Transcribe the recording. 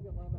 அதிகமான